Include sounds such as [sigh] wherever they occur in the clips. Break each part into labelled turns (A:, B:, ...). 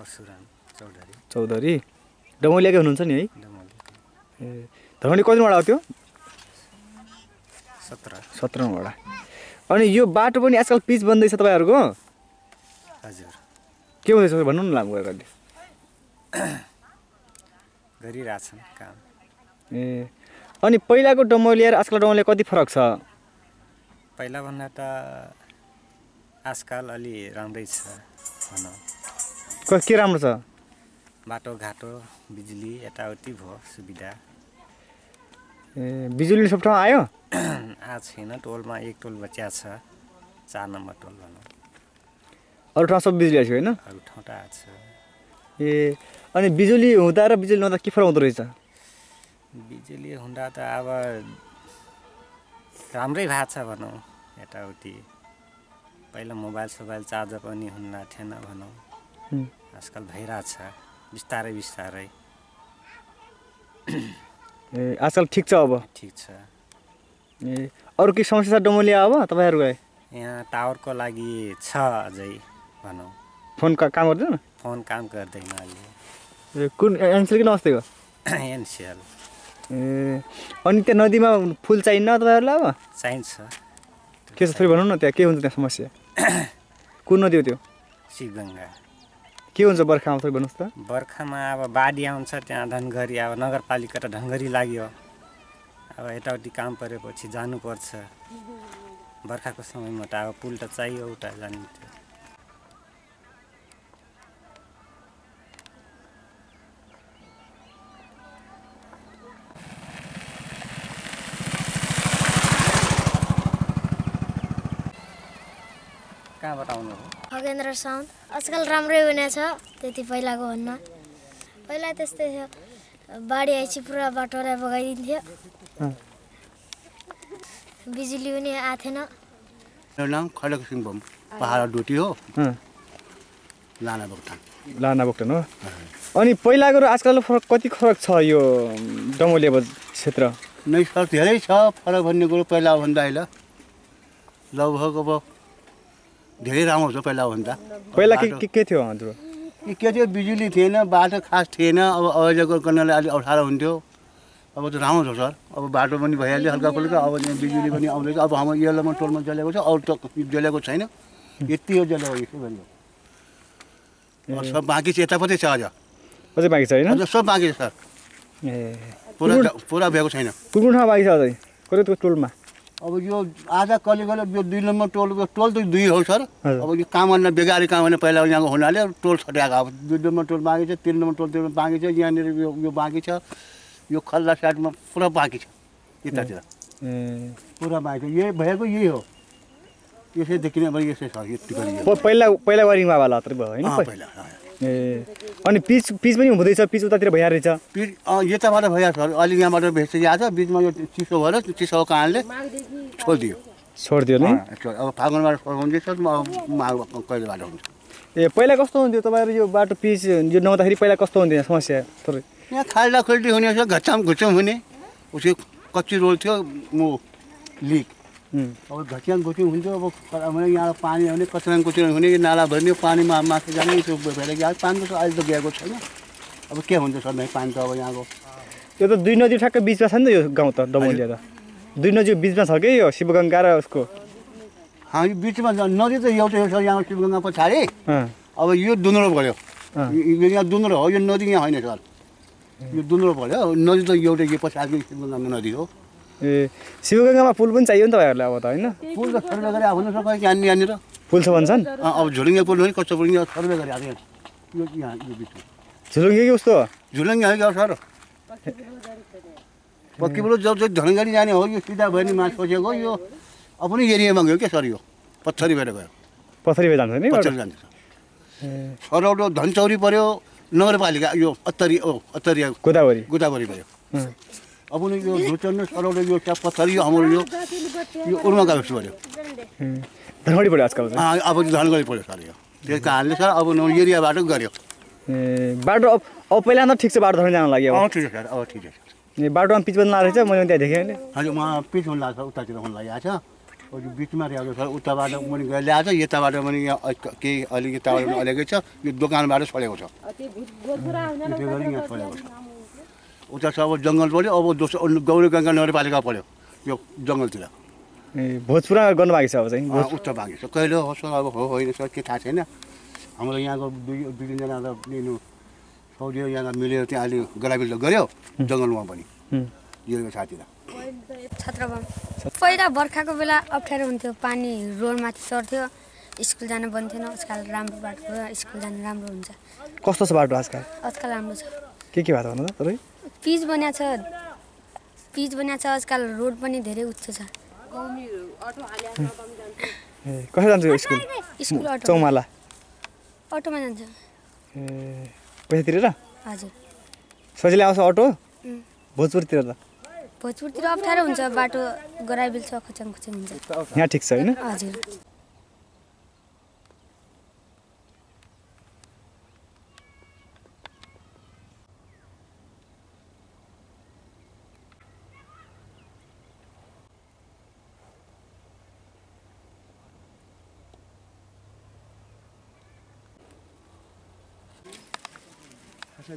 A: परशुराम चौधरी।
B: चौधरी? डमौलियाकै हुनुहुन्छ नि है? ए कति वडा हो त्यो?
A: सत्र।
B: सत्रवटा। अनि यो बाटो पनि आजकल पिच बन्दैछ तपाईँहरूको?
A: हजुर।
B: के हुँदैछ भन्नु न लामो गएर [coughs]
A: गरिरहेछन् काम।
B: ए अनि पहिलाको डमौलिया र आजकल डमौलिया कति फरक छ?
A: पहिलाभन्दा त आजकल अलि राम्रै छ भनौँ।
B: क- के राम्रो छ?
A: बाटोघाटो बिजुली यताउति भयो सुविधा।
B: ए बिजुली सब ठाउँ आयो? [clears throat]
A: आज छैन टोलमा एक टोल बचिया छ चार नम्बर टोल भनौँ।
B: अरू ठाउँ सब बिजुली आएको होइन?
A: अरू ठाउँ त आएको छ
B: ए अनि बिजुली हुँदा र बिजुली नहुँदा के फरक हुँदो रहेछ?
A: बिजुली हुँदा त अब राम्रै भएको छ भनौँ यताउति। पहिला मोबाइल सोबाइल चार्जर पनि हुन्न थिएन भनौँ। आजकल भइरहेछ बिस्तारै बिस्तारै। [clears throat]
B: ए आजकल ठिक छ अब?
A: ठिक छ।
B: ए अरू के समस्या छ डमौलिया अब तपाईँहरूलाई
A: यहाँ टावरको लागि छ अझै भनौँ।
B: फोन का काम गर्दैन?
A: फोन काम गर्दैन अहिले।
B: ए कुन एनसेल कि नमस्तेको [clears throat]
A: एनसिएल।
B: ए अनि त्यहाँ नदीमा फुल चाहिन्न तपाईँहरूलाई अब?
A: चाहिन्छ।
B: के छ थोरै भनौँ न त्यहाँ के हुन्छ त्यहाँ समस्या? [clears throat] कुन नदी हो त्यो?
A: शिवगङ्गा।
B: के हुन्छ बर्खामा थोरै भन्नुहोस् त?
A: बर्खामा अब बाढी आउँछ त्यहाँ धनगढी अब नगरपालिका त ढङ्गरी लाग्यो। अब यताउति काम परेपछि जानुपर्छ। बर्खाको समयमा त अब पुल त चाहियो उता जानु। कहाँबाट आउनु हो
C: खगेन्द्र साउन्ड। आजकल राम्रै हुनेछ त्यति पहिलाको भन्दा। पहिला त्यस्तै थियो। बाढी आएपछि पुरा बाटोलाई बगाइदिन्थ्यो। बिजुली पनि आएको थिएन।
D: मेरो नाम खडक सिंह बम। पहाड डुटी हो। लाना बगटान
B: लाना बोक्टन हो। अनि पहिलाको र आजकल फरक कति फरक छ यो डमौलिया क्षेत्र?
D: नै सर धेरै छ। फरक भन्ने कुरो पहिला भन्दा अहिले। लगभग अब धेरै राम्रो छ पहिला भन्दा।
B: पहिला के के थियो हजुर?
D: के थियो? बिजुली थिएन बाटो खास थिएन। अब अहिलेको गर्नलाई अलिक अप्ठ्यारो हुन्थ्यो। अब त राम्रो छ सर। अब बाटो पनि भइहाल्यो हल्का फुल्का अब बिजुली पनि आउँदैछ। अब हाम्रो यल्लोमा टोलमा जलेको छ अरू त जलेको छैन। यति हो जलेको यसो भन्यो सब बाँकी छ यतापट्टि छ अझ
B: अझै बाँकी छ होइन?
D: सब बाँकी छ सर।
B: ए।
D: पुरा पुरा भएको छैन।
B: कुन कुन ठाउँ बाँकी छ अझै? कति टोलमा?
D: अब यो आधा कलिगले यो दुई नम्बर टोल यो टोल त दुई हो सर। अब यो काम गर्न बेगारी काम गर्ने पहिला यहाँको हुनाले टोल छट्याएको। अब दुई नम्बर टोल बाँकी छ तिन नम्बर टोल त्यो बाँकी छ यहाँनिर यो यो बाँकी छ। यो खल्ला साइडमा पुरा बाँकी छ यतातिर।
B: ए
D: पुरा बाँकी छ। यही भएको यही हो। यसैदेखि नै अब यसै छ
B: पहिला पहिला वारिङमा मात्रै भयो होइन। ए अनि पिच पिच पनि हुँदैछ पिच उतातिर भइहाल्छ रहेछ।
D: अँ, यताबाट भइहाल्छ। सर अलि यहाँबाट भेस्ट आएको छ बिचमा यो चिसो भएर चिसोको कारणले छोडिदियो।
B: छोडिदियो नि?
D: अब फागुनबाट हुँदैछ म माघ कहिलेबाट हुन्छ।
B: ए पहिला कस्तो हुन्थ्यो तपाईँहरू यो बाटो पिच यो नहुँदाखेरि पहिला कस्तो हुन्थ्यो यहाँ समस्या? थोरै।
D: यहाँ खाल्डा खुल्टी हुने घचाम घुचाम हुने। उसको कच्ची रोड थियो म लिक। अब घच्याङ घुच्यौँ हुन्थ्यो अब यहाँ पानी आउने कचराङ कुचराङ हुने नाला भर्ने पानीमा माथि जाने त्यो भएर गएको पानी त अहिले त गएको छैन। अब के हुन्छ सर पानी त अब यहाँको?
B: यो त दुई नदी ठ्याक्कै बिचमा छ नि त यो गाउँ त डमौलिया त। दुई नदी बिचमा छ कि यो शिवगङ्गा र उसको?
D: हाँ यो बिचमा छ- नदी त एउटै हो सर यहाँ शिवगङ्गा पछाडि। अब यो दुन्द्रो पऱ्यो। यो यहाँ दुन्द्रो हो यो नदी यहाँ होइन सर। यो दुन्द्रो पऱ्यो। नदी त एउटै यो पछाडि शिवगङ्गा नदी हो।
B: ए शिवगङ्गामा पुल पनि चाहियो नि तपाईँहरूलाई अब त होइन?
D: पुल त सर्वे गरे आउनु सक्छ यहाँनिर यहाँनिर?
B: पुल छ भन्छन्।
D: अब झुलुङ्गे पुल पनि कस्तो पुल सर्वे गरे आएको यो यहाँ यो बिचमा।
B: झुलुङ्गे कि उस्तो?
D: झुलुङ्गे हो क्या सर? पक्की पुल जब जब धनगढी जाने हो यो सिधा भयो नि मास सोचेको यो अपनै एरियामा गयो क्या सर यो? पत्थरी भएर गयो।
B: पथरी भए जान्छ नि
D: पत्थरी जान्छ। सरौटो धनचौरी पऱ्यो नगरपालिका यो अत्तरी ओ अत्तरी
B: गोदावरी।
D: गोदावरी भयो। अब नि यो धुचन सरौटो यो त्यहाँ पत्थरी यो हाम्रो यो यो उर्मा गाविस पऱ्यो
B: धनगढी पऱ्यो आजकल
D: अब धनगढी पऱ्यो सर यो त्यो कारणले सर अब न एरियाबाट गऱ्यो
B: ए बाटो अब अब पहिला त ठिक छ बाटो धर्न जानु लाग्यो
D: अँ
B: अब
D: ठिक छ सर अब ठिक छ
B: ए बाटोमा पिच बन्नु रहेछ मैले त्यहाँ देखेँ अहिले
D: हजुर उहाँ पिच हुन लाग्छ उतातिर हुन लागिरहेको छ बिचमा रहेको छ उताबाट पनि ल्याएको छ यताबाट पनि यहाँ केही अलिक यताबाट पनि अलिकै छ यो दोकानबाट छोडेको छ यहाँ छोडेको छ उता छ अब जङ्गल पऱ्यो अब दोस्रो गौरी गङ्गा नगरपालिका पऱ्यो यो जङ्गलतिर।
B: ए भोजपुरा गर्नुभएको छ अब चाहिँ?
D: उता बाँकी छ कहिले हो सर अब हो होइन सर के थाहा छैन। हाम्रो यहाँको दुई दुई तिनजना त लिनु सौदी यहाँ मिलेर त्यहाँ अलि गराबिल गऱ्यो जङ्गलमा पनि। यो साथीलाई।
C: पहिला बर्खाको बेला अप्ठ्यारो हुन्थ्यो पानी रोडमाथि चढ्थ्यो स्कुल जान बन्द थिएन आजकल राम्रो बाटो स्कुल जानु राम्रो हुन्छ।
B: कस्तो छ बाटो आजकल?
C: आजकल राम्रो छ।
B: के के भएको भन्नु त तपाईँ?
C: पिच बनिएको छ। पिच बनिएको छ आजकल रोड पनि धेरै उच्च छ।
B: कसरी जान्छ स्कुल?
C: स्कुल
B: चौमाला।
C: अटोमा जान्छ।
B: ए पैसा तिरेर
C: हजुर।
B: सजिलै आउँछ अटो. भोजपुरतिर त।
C: भोजपुरतिर अप्ठ्यारो हुन्छ बाटो गराइबिल छ खच्याङ खच्याङ हुन्छ।
B: यहाँ ठिक छ होइन?
C: हजुर।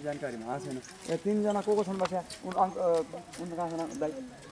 B: जानकारीमा आएको छैन। तिनजना को को छन् बस्या उन अङ्क उन कहाँ छन् दाइ।